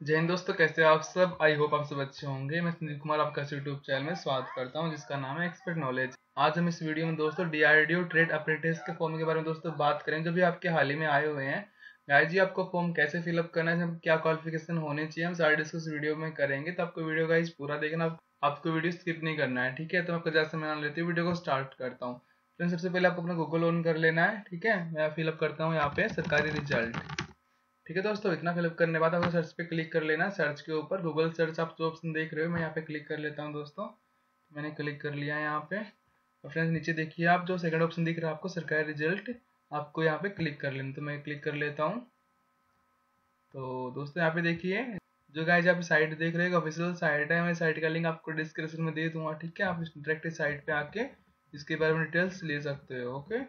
जय हिंद दोस्तों, कैसे आप सब? आई होप आप सब अच्छे होंगे। मैं संदीप कुमार, आपका यूट्यूब चैनल में स्वागत करता हूँ, जिसका नाम है एक्सपर्ट नॉलेज आज हम इस वीडियो में दोस्तों डीआरडीओ ट्रेड अप्रेंटिस के फॉर्म के बारे में दोस्तों बात करें जो भी आपके हाल ही में आए हुए हैं। गाय जी आपको फॉर्म कैसे फिलअप करना है क्या क्वालिफिकेशन होनी चाहिए, हम सारे डिस्कस वीडियो में करेंगे। तो आपको वीडियो गाइज़ पूरा देखना आपको वीडियो स्किप नहीं करना है, ठीक है? तो आपको जैसे मैं लेती हूँ वीडियो को स्टार्ट करता हूँ। फ्रेंड सबसे पहले आपको अपना गूगल ऑन कर लेना है, ठीक है? मैं फिलअप करता हूँ यहाँ पे सरकारी रिज़ल्ट ठीक है दोस्तों, इतना फिलअप करने बाद आपको सर्च पे क्लिक कर लेना सर्च के ऊपर गूगल सर्च आप जो ऑप्शन देख रहे हो, मैं यहाँ पे क्लिक कर लेता हूँ दोस्तों। मैंने क्लिक कर लिया यहाँ पे। और फ्रेंड्स नीचे देखिए आप जो सेकंड ऑप्शन दिख रहा है आपको, सरकारी रिज़ल्ट आपको यहाँ पे क्लिक कर लेना। तो मैं क्लिक कर लेता हूँ। तो दोस्तों, यहाँ पे देखिए, जो गाइज़ आप साइट देख रहे हो ऑफिशियल साइट है। मैं साइट का लिंक आपको डिस्क्रिप्शन में दे दूँगा, ठीक है? आप डायरेक्ट साइट पे आके इसके बारे में डिटेल्स ले सकते हो ओके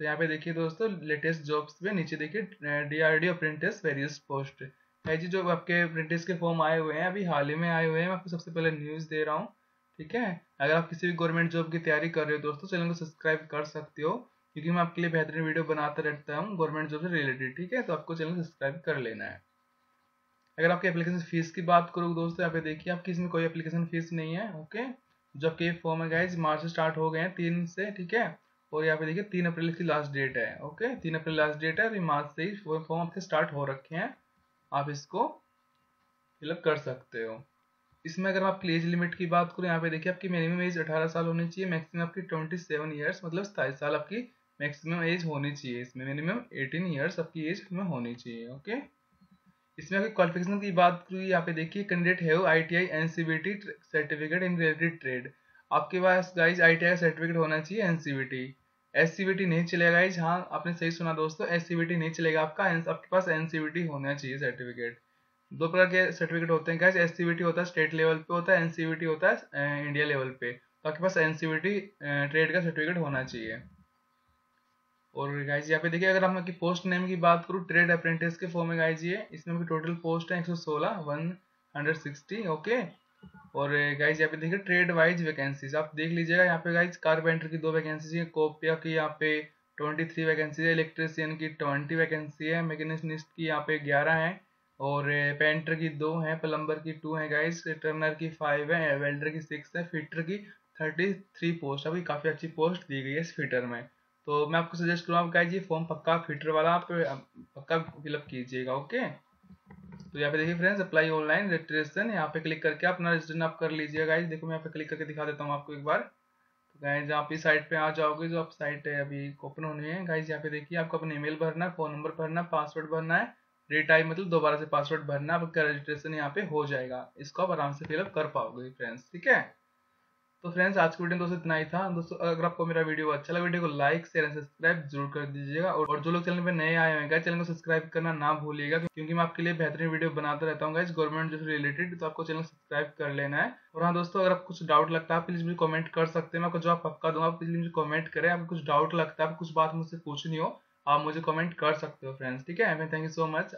तो यहाँ पे देखिए दोस्तों लेटेस्ट जॉब्स पे नीचे देखिए D R D apprentice various post है जी, जो आपके अप्रेंटिस के फॉर्म आए हुए हैं, अभी हाल ही में आए हुए हैं। मैं आपको सबसे पहले न्यूज़ दे रहा हूँ, ठीक है? अगर आप किसी भी गवर्नमेंट जॉब की तैयारी कर रहे हो दोस्तों, चैनल को सब्सक्राइब कर सकते हो, क्योंकि मैं आपके लिए बेहतरीन वीडियो बनाता रहता हूँ गवर्नमेंट जॉब से रिलेटेड ठीक है? तो आपको चैनल सब्सक्राइब कर लेना है। अगर आपके एप्लीकेशन फ़ीस की बात करो दोस्तों, यहाँ पे देखिए आपकी इसमें कोई एप्लीकेशन फ़ीस नहीं है ओके जो आपके फॉर्म है गाइज़ मार्च से स्टार्ट हो गए हैं तीन से, ठीक है? और यहाँ पे देखिए, तीन अप्रैल की लास्ट डेट है ओके तीन अप्रैल लास्ट डेट है, अभी मार्च से ही फॉर्म आपके स्टार्ट हो रखे हैं। आप इसको फिलअप कर सकते हो। इसमें अगर आपकी एज लिमिट की बात करूँ, यहाँ पे देखिए, आपकी मिनिमम एज 18 साल होनी चाहिए मैक्सिमम आपकी 27 ईयर्स मतलब सताईस साल आपकी मैक्सिमम एज होनी चाहिए। इसमें मिनिमम 18 ईयर्स आपकी एज में होनी चाहिए ओके इसमें आपकी क्वालिफिकेशन की बात करूँ, यहाँ पे देखिए कैंडिडेट है I T I certificate in related trade आपके पास गाइज़ आई सर्टिफिकेट होना चाहिए एनसीबीटी एससीबीटी नहीं चलेगा गाइज़ हाँ आपने सही सुना दोस्तों एससीबीटी नहीं चलेगा आपका आपके पास एनसीबीटी होना चाहिए सर्टिफिकेट दो प्रकार के सर्टिफिकेट होते हैं गाइज़ एससीबीटी होता है स्टेट लेवल पे होता है एनसीबीटी होता है इंडिया लेवल पे। तो आपके पास एनसीबीटी ट्रेड का सर्टिफिकेट होना चाहिए। और गाइज़ यहाँ पे देखिए, अगर हम आपकी पोस्ट नेम की बात करूँ ट्रेड अप्रेंटिस के फॉर्म में गाइज़ ये, इसमें टोटल पोस्ट है 116 160 ओके और गाइज़ यहाँ पे देखिए ट्रेड वाइज वैकेंसीज आप देख लीजिएगा, यहाँ पे गाइज़ कारपेंटर की दो वैकेंसीज है कोपिया की यहाँ पे ट्वेंटी थ्री वैकेंसी है इलेक्ट्रिशियन की ट्वेंटी वैकेंसी है मैकेनिस्ट की यहाँ पे ग्यारह है, और पेंटर की दो है प्लम्बर की टू है गाइज़ टर्नर की फाइव है वेल्डर की सिक्स है फिटर की थर्टी थ्री पोस्ट अभी काफ़ी अच्छी पोस्ट दी गई है इस फिटर में। तो मैं आपको सजेस्ट करूँगा गाइज़ ये फॉर्म पक्का फिटर वाला, आप पक्का फिलअप कीजिएगा ओके तो यहाँ पे देखिए फ्रेंड्स अप्लाई ऑनलाइन रजिस्ट्रेशन यहाँ पे क्लिक करके अपना रजिस्ट्रेशन आप कर लीजिएगा गाइज़ देखो मैं यहाँ पे क्लिक करके दिखा देता हूँ आपको एक बार। तो गाइज़ आप इस साइट पे आ जाओगे, जो आप साइट है अभी ओपन होनी है गाइज़ यहाँ पे देखिए आपको अपना ईमेल भरना फ़ोन नंबर भरना पासवर्ड भरना है। रिटाइम मतलब दोबारा से पासवर्ड भरना, आपका रजिस्ट्रेशन यहाँ पे हो जाएगा। इसको आप आराम से फिलअप कर पाओगे फ्रेंड्स ठीक है? तो फ्रेंड्स आज की वीडियो दोस्तों इतना ही था। दोस्तों, अगर आपको मेरा वीडियो अच्छा लगा वीडियो को लाइक शेयर एंड सब्सक्राइब ज़रूर कर दीजिएगा। और जो लोग चैनल पे नए आए हैं चैनल को सब्सक्राइब करना ना भूलिएगा, क्योंकि मैं आपके लिए बेहतरीन वीडियो बनाता रहता हूँ इस गवर्नमेंट जो रिलेटेड तो आपको चैनल सब्सक्राइब कर लेना है। और हाँ दोस्तों, अगर आपको कुछ डाउट लगता है प्लीज़ मुझे कमेंट कर सकते हैं। मैं आपको जवाब पक्का दूँगा प्लीज़ मुझे कमेंट करें। आपको कुछ डाउट लगता है कुछ बात मुझसे पूछनी हो, आप मुझे कमेंट कर सकते हो फ्रेंड्स ठीक है? Thank you so much